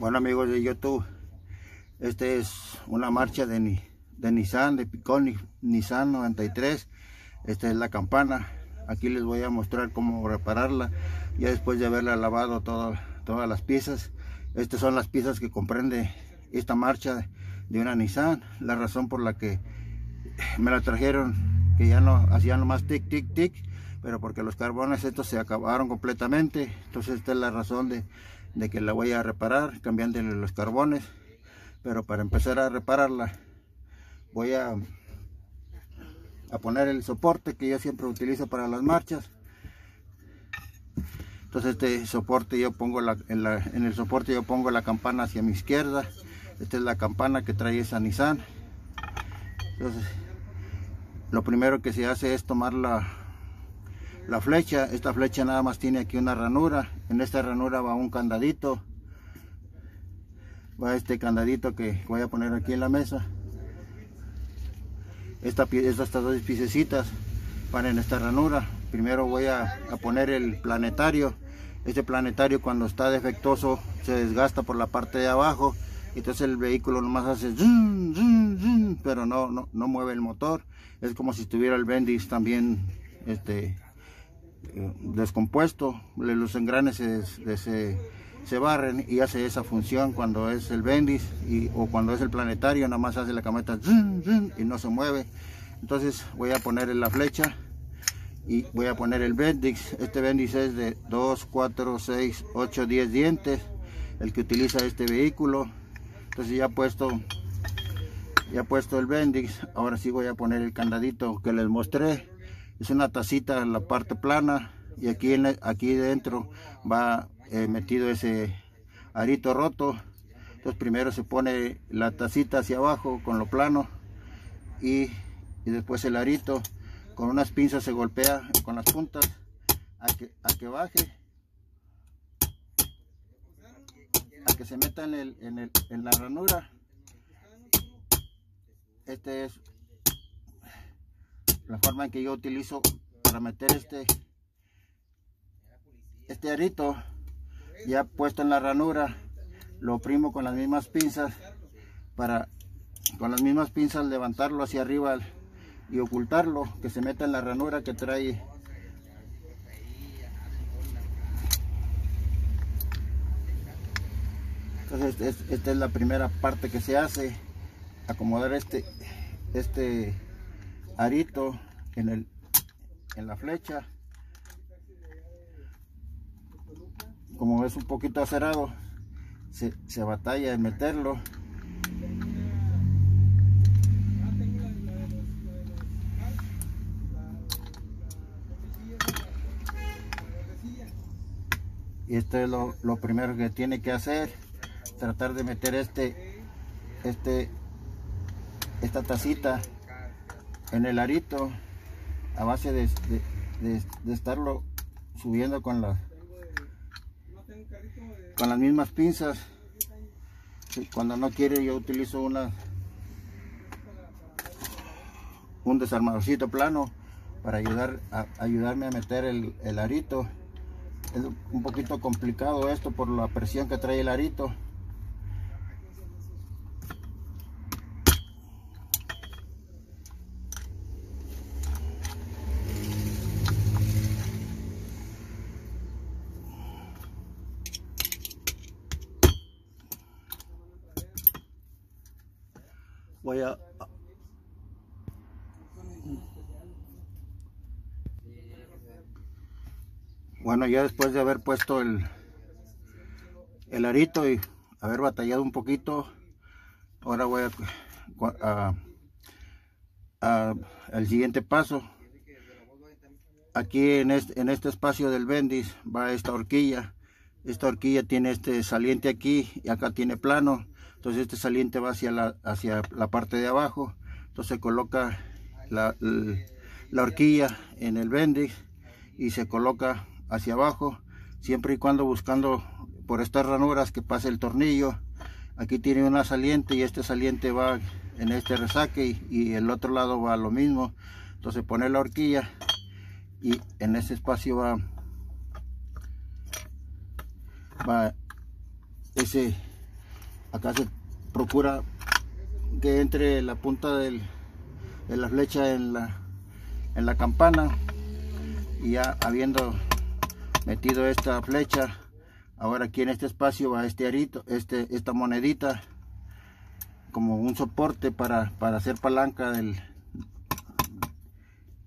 Bueno amigos de YouTube, este es una marcha de, de Nissan, de Picón Nissan 93. Esta es la campana. Aquí les voy a mostrar cómo repararla. Ya después de haberla lavado todas las piezas. Estas son las piezas que comprende esta marcha de una Nissan. La razón por la que me la trajeron, que ya no hacían más tic, tic, tic. Pero porque los carbones estos se acabaron completamente. Entonces esta es la razón de de que la voy a reparar cambiándole los carbones. Pero para empezar a repararla voy a a poner el soporte que yo siempre utilizo para las marchas. Entonces este soporte yo pongo la, en, la, en, el soporte yo pongo la campana hacia mi izquierda. Esta es la campana que trae esa Nissan. Entonces lo primero que se hace es tomar la, la flecha esta flecha nada más tiene aquí una ranura en esta ranura va un candadito va este candadito que voy a poner aquí en la mesa. Esta, estas dos piececitas van en esta ranura. Primero voy a, poner el planetario. Este planetario cuando está defectuoso se desgasta por la parte de abajo. Entonces el vehículo nomás hace pero no, no, no mueve el motor. Es como si estuviera el Bendis también este descompuesto, los engranes se, se, barren y hace esa función cuando es el bendis y, o cuando es el planetario, nada más hace la camioneta y no se mueve. Entonces voy a poner la flecha y voy a poner el bendix. Este bendix es de 2, 4, 6, 8, 10 dientes, el que utiliza este vehículo. Entonces ya puesto ya puesto el bendix, ahora sí voy a poner el candadito que les mostré es una tacita en la parte plana y aquí, en, aquí dentro va eh, metido ese arito roto. Entonces primero se pone la tacita hacia abajo con lo plano y, después el arito. Con unas pinzas se golpea con las puntas a que, a que baje a que se meta en, el, en, el, en la ranura. Este es la forma en que yo utilizo para meter este este arito ya puesto en la ranura lo oprimo con las mismas pinzas para con las mismas pinzas levantarlo hacia arriba y ocultarlo que se meta en la ranura que trae. Entonces esta es la primera parte que se hace acomodar este este arito en, el, en la flecha. Como es un poquito acerado, se, se batalla en meterlo. y esto es lo, lo, primero que tiene que hacer tratar de meter este este esta tacita en el arito a base de, estarlo subiendo con las con las mismas pinzas. Cuando no quiere yo utilizo una un desarmadorcito plano para ayudar ayudarme a meter el, el arito. Es un poquito complicado esto por la presión que trae el arito bueno ya después de haber puesto el el arito y haber batallado un poquito ahora voy a, a, al siguiente paso. Aquí en este, en este espacio del bendis va esta horquilla. Esta horquilla tiene este saliente aquí y acá tiene plano. Entonces este saliente va hacia la, hacia la parte de abajo. Entonces se coloca la, horquilla en el bendix y se coloca hacia abajo siempre y cuando buscando por estas ranuras que pase el tornillo. Aquí tiene una saliente y este saliente va en este resaque y, el otro lado va lo mismo. Entonces pone la horquilla y en ese espacio va va ese acá se procura que entre la punta de la flecha en la, en la campana y ya habiendo metido esta flecha ahora aquí en este espacio va este arito este esta monedita como un soporte para, para hacer palanca del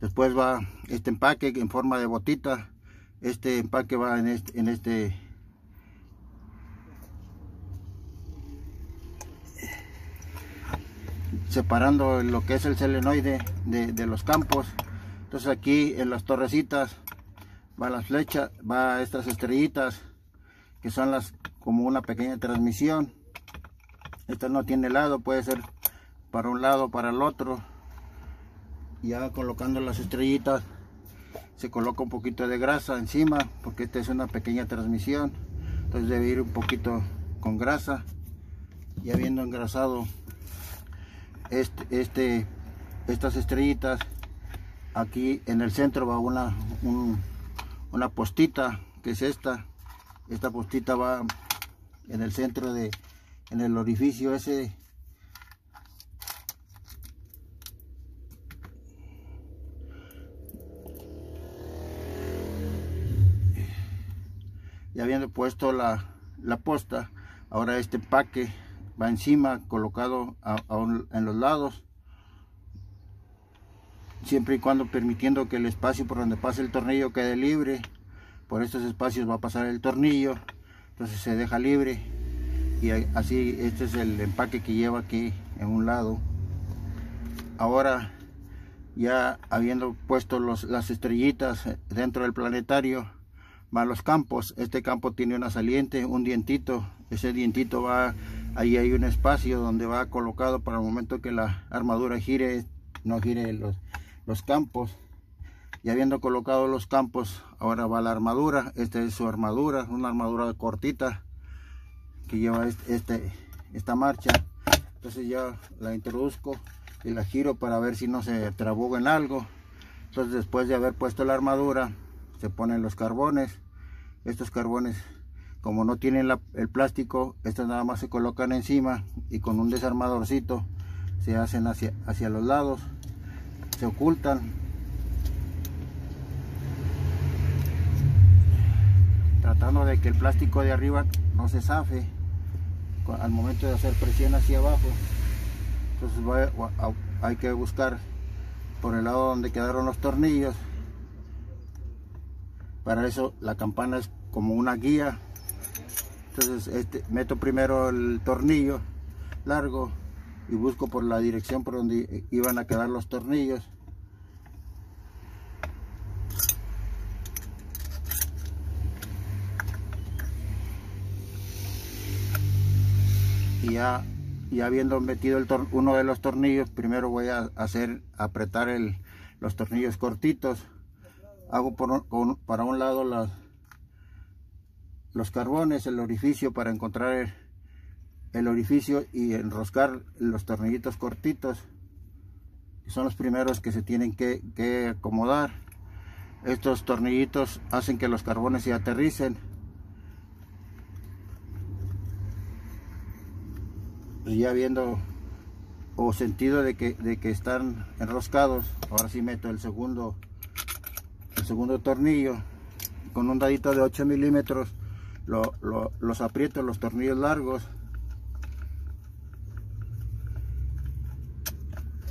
después va este empaque en forma de botita este empaque va en este, en este separando lo que es el selenoide de, los campos entonces aquí en las torrecitas va las flechas va estas estrellitas que son las como una pequeña transmisión. Esta no tiene lado puede ser para un lado para el otro. Ya colocando las estrellitas se coloca un poquito de grasa encima porque esta es una pequeña transmisión. Entonces debe ir un poquito con grasa. Y habiendo engrasado este, este estas estrellitas aquí en el centro va una una postita que es esta. Esta postita va en el centro de en el orificio ese. Ya habiendo puesto la, la posta ahora este empaque va encima colocado en los lados siempre y cuando permitiendo que el espacio por donde pase el tornillo quede libre por estos espacios va a pasar el tornillo entonces se deja libre y así este es el empaque que lleva aquí en un lado ahora ya habiendo puesto las estrellitas dentro del planetario van los campos. Este campo tiene una saliente, un dientito. Ese dientito va, ahí hay un espacio donde va colocado para el momento que la armadura gire, no gire los, los campos. Y habiendo colocado los campos, ahora va la armadura. Esta es su armadura, una armadura cortita que lleva este, esta marcha. Entonces ya la introduzco y la giro para ver si no se trabuga en algo. Entonces después de haber puesto la armadura, se ponen los carbones estos carbones como no tienen el plástico estos nada más se colocan encima y con un desarmadorcito se hacen hacia, hacia los lados se ocultan tratando de que el plástico de arriba no se zafe al momento de hacer presión hacia abajo. Entonces hay que buscar por el lado donde quedaron los tornillos. Para eso la campana es como una guía. Entonces este, meto primero el tornillo largo y busco por la dirección por donde iban a quedar los tornillos. Y ya, ya habiendo metido el uno de los tornillos, primero voy a hacer apretar el, los tornillos cortitos hago para un lado los carbones, el orificio para encontrar el, orificio y enroscar los tornillitos cortitos. Son los primeros que se tienen que, acomodar. Estos tornillitos hacen que los carbones se aterricen. Pues ya viendo o sentido de que, de que están enroscados, ahora sí meto el segundo segundo tornillo con un dadito de 8 milímetros los aprieto los tornillos largos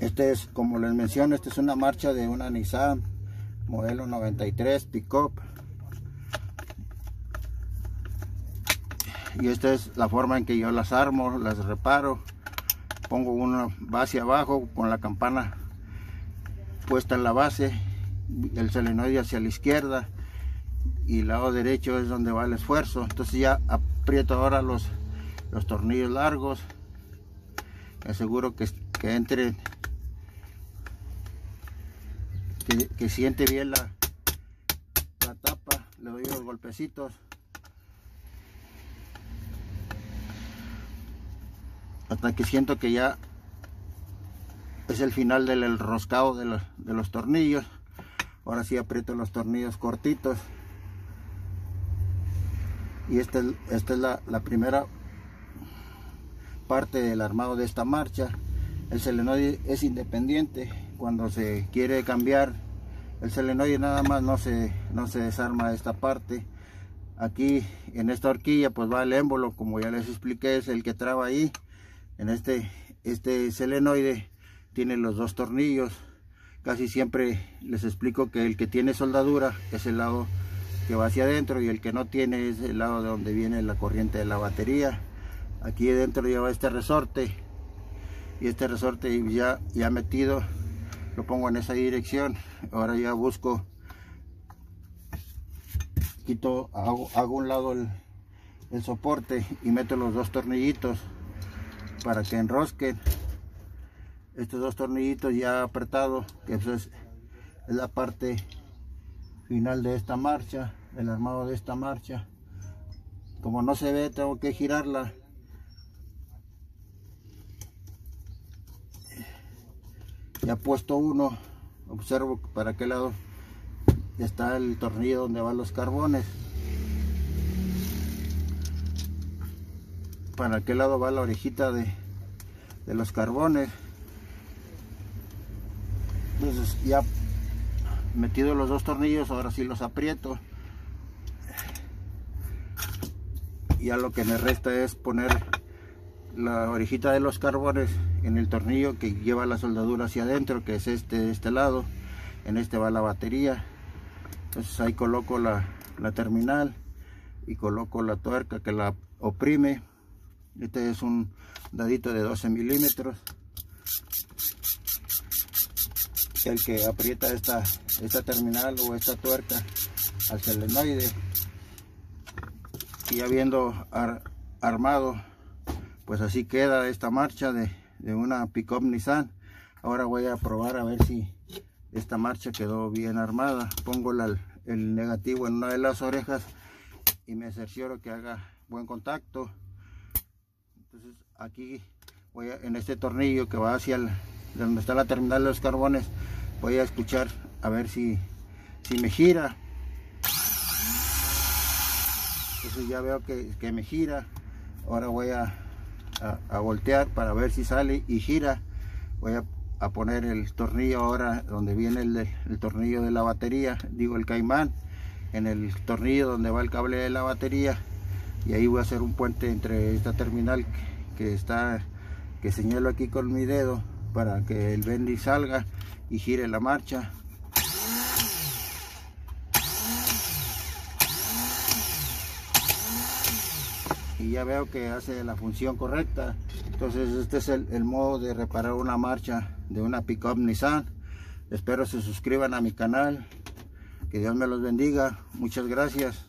este es como les menciono esta es una marcha de una Nissan modelo 93 pickup. Y esta es la forma en que yo las armo las reparo. Pongo una base abajo con la campana puesta en la base el solenoide hacia la izquierda y el lado derecho es donde va el esfuerzo. Entonces ya aprieto ahora los los tornillos largos. Aseguro que, que entre que, siente bien la, la tapa le doy los golpecitos hasta que siento que ya es el final del enroscado de los, de los tornillos ahora sí aprieto los tornillos cortitos y esta es, esta es la, primera parte del armado de esta marcha. El selenoide es independiente. Cuando se quiere cambiar el selenoide nada más no se, no se desarma esta parte. Aquí en esta horquilla pues va el émbolo, como ya les expliqué, es el que traba ahí. En este, este selenoide tiene los dos tornillos. Casi siempre les explico que el que tiene soldadura es el lado que va hacia adentro y el que no tiene es el lado de donde viene la corriente de la batería. Aquí dentro lleva este resorte y este resorte ya, ya metido lo pongo en esa dirección. Ahora ya busco quito, hago, hago un lado el, soporte y meto los dos tornillitos para que enrosquen estos dos tornillitos ya apretados que eso es, es, la parte final de esta marcha el armado de esta marcha. Como no se ve tengo que girarla ya puesto uno observo para qué lado está el tornillo donde van los carbones. Para qué lado va la orejita de, de los carbones. Entonces ya metido los dos tornillos ahora sí los aprieto. Ya lo que me resta es poner la orejita de los carbones en el tornillo que lleva la soldadura hacia adentro que es este de este lado. En este va la batería. Entonces ahí coloco la, terminal y coloco la tuerca que la oprime. Este es un dadito de 12 milímetros. El que aprieta esta, esta terminal o esta tuerca al selenoide. Y habiendo armado pues así queda esta marcha de, de una pickup Nissan. Ahora voy a probar a ver si esta marcha quedó bien armada. Pongo el negativo en una de las orejas y me cercioro que haga buen contacto. Entonces aquí voy en este tornillo que va hacia el, donde está la terminal de los carbones voy a escuchar a ver si, si me gira. Entonces ya veo que, que me gira. Ahora voy a, a, voltear para ver si sale y gira. Voy a poner el tornillo ahora donde viene el, el, tornillo de la batería digo el caimán en el tornillo donde va el cable de la batería. Y ahí voy a hacer un puente entre esta terminal que está que señalo aquí con mi dedo para que el bendy salga y gire la marcha y ya veo que hace la función correcta entonces este es el, modo de reparar una marcha de una pickup Nissan. Espero se suscriban a mi canal. Que Dios me los bendiga. Muchas gracias.